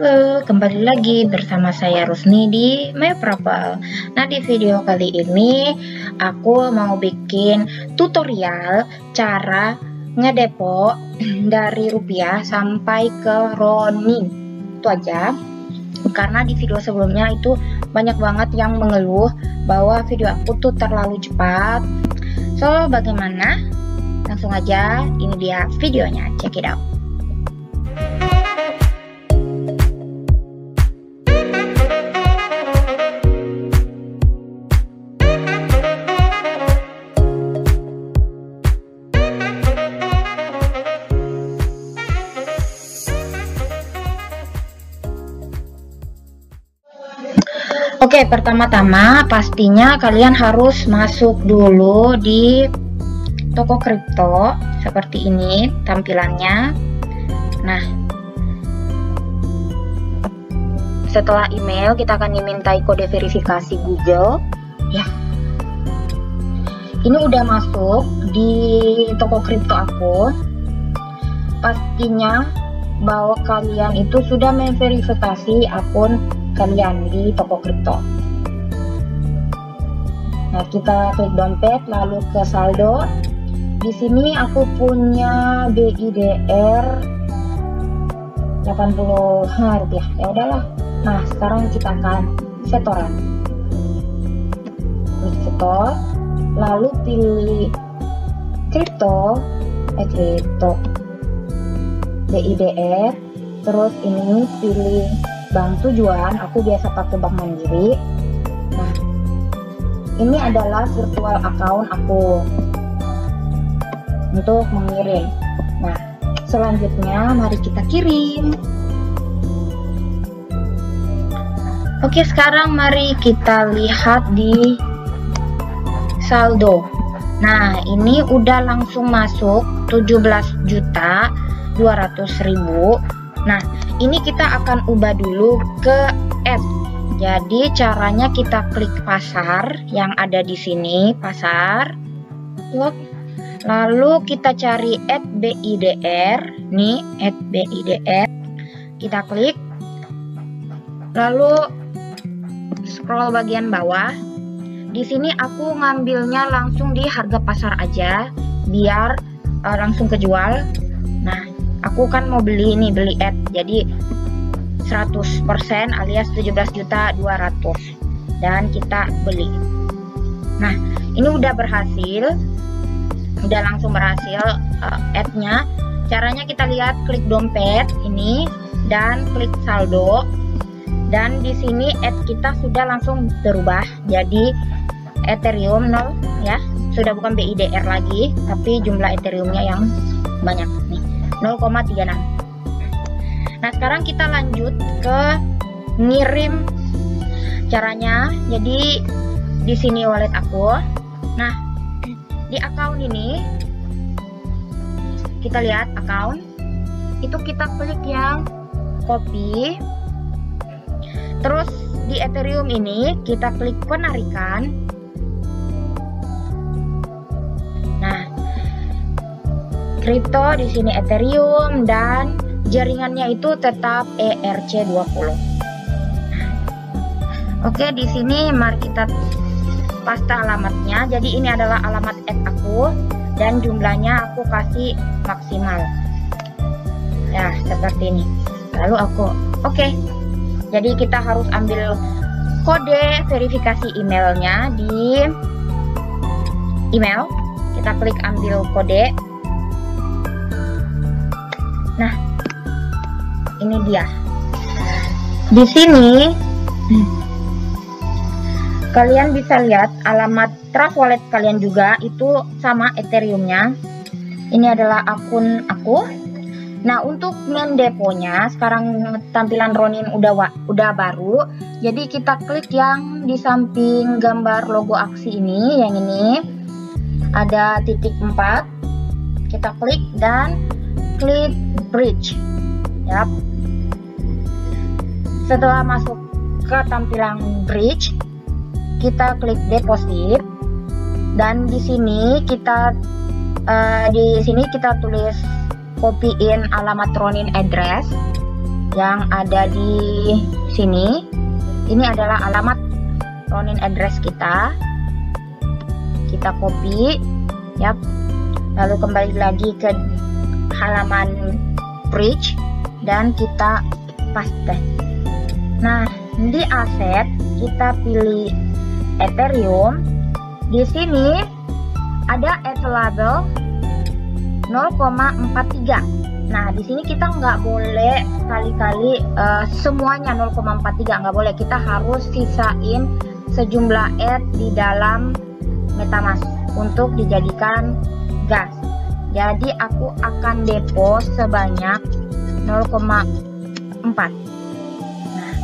Halo, kembali lagi bersama saya Rusni di MyPropel. Nah, di video kali ini aku mau bikin tutorial cara ngedepo dari rupiah sampai ke Ronin. Itu aja. Karena di video sebelumnya itu banyak banget yang mengeluh bahwa video aku tuh terlalu cepat. So, bagaimana? Langsung aja, ini dia videonya. Check it out. Oke, pertama-tama pastinya kalian harus masuk dulu di toko kripto seperti ini tampilannya. Nah, setelah email kita akan dimintai kode verifikasi Google. Ya, ini udah masuk di toko kripto aku. Pastinya bahwa kalian itu sudah memverifikasi akun kalian di toko kripto. Nah, kita klik dompet lalu ke saldo. Di sini aku punya BIDR 80 rupiah. Ya udahlah. Nah, sekarang kita akan setoran. Klik setor, lalu pilih kripto, eh kripto, BIDR, terus ini pilih bank tujuan aku biasa pakai bank mandiri. Nah ini adalah virtual account aku untuk mengirim. Nah selanjutnya mari kita kirim. Oke sekarang mari kita lihat di saldo. Nah ini udah langsung masuk 17 juta 200 ribu. Nah, ini kita akan ubah dulu ke add. Jadi caranya kita klik pasar yang ada di sini, pasar. Lalu kita cari add BIDR, nih add BIDR. Kita klik. Lalu scroll bagian bawah. Di sini aku ngambilnya langsung di harga pasar aja biar uh, langsung kejual. Nah, aku kan mau beli ini beli ad. Jadi 100% alias 17 juta 200 dan kita beli. Nah ini udah berhasil. Udah langsung berhasil uh, ad-nya. Caranya kita lihat klik dompet ini dan klik saldo. Dan di sini ad kita sudah langsung berubah jadi Ethereum 0 ya. Sudah bukan BIDR lagi tapi jumlah Ethereumnya yang banyak nih 0,36 nah sekarang kita lanjut ke ngirim caranya. Jadi di sini wallet aku. Nah di account ini kita lihat account. Itu kita klik yang copy. Terus di Ethereum ini kita klik penarikan kripto, di sini Ethereum dan jaringannya itu tetap ERC20. Oke, di sini mari kita paste alamatnya. Jadi ini adalah alamat add aku dan jumlahnya aku kasih maksimal. Ya, seperti ini. Lalu aku oke. Jadi kita harus ambil kode verifikasi emailnya di email. Kita klik ambil kode Nah, ini dia. Di sini kalian bisa lihat alamat trust wallet kalian juga itu sama Ethereumnya. Ini adalah akun aku. Nah, untuk mendeponya sekarang tampilan Ronin udah udah baru. Jadi kita klik yang di samping gambar logo aksi ini, yang ini ada titik 4. Kita klik dan klik bridge ya setelah masuk ke tampilan bridge kita klik deposit dan di sini kita uh, di sini kita tulis copy in alamat Ronin address yang ada di sini. Ini adalah alamat Ronin address kita. Kita copy, ya. Lalu kembali lagi ke halaman bridge dan kita paste. Nah, di aset kita pilih Ethereum. Di sini ada available 0,43. Nah, di sini kita nggak boleh kali-kali uh, semuanya 0,43 nggak boleh. Kita harus sisain sejumlah ETH di dalam MetaMask untuk dijadikan gas. Jadi aku akan depo sebanyak 0,4. Nah,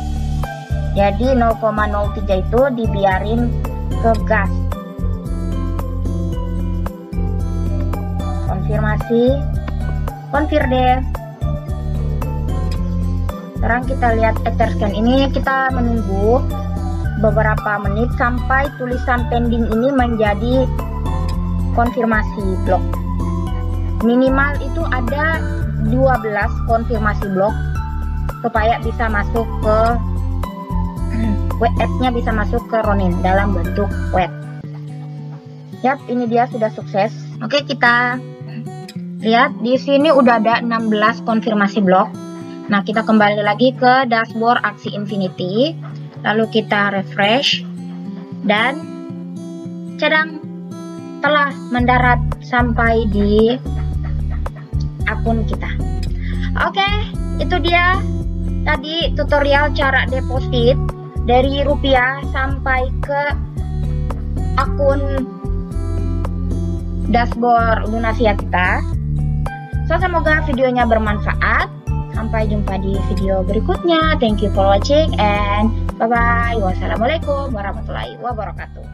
jadi 0,03 itu dibiarin ke gas. konfirmasi konfirde sekarang kita lihat Etherscan ini kita menunggu beberapa menit sampai tulisan pending ini menjadi konfirmasi blok minimal itu ada 12 konfirmasi blok supaya bisa masuk ke web-nya bisa masuk ke Ronin dalam bentuk web. Yap, ini dia sudah sukses. Oke, kita Lihat di sini udah ada 16 konfirmasi blok. Nah, kita kembali lagi ke dashboard aksi Infinity. Lalu kita refresh dan cadang telah mendarat sampai di akun kita. Oke, itu dia tadi tutorial cara deposit dari rupiah sampai ke akun dashboard Lunasia kita. So, semoga videonya bermanfaat. Sampai jumpa di video berikutnya. Thank you for watching and bye-bye. Wassalamualaikum warahmatullahi wabarakatuh.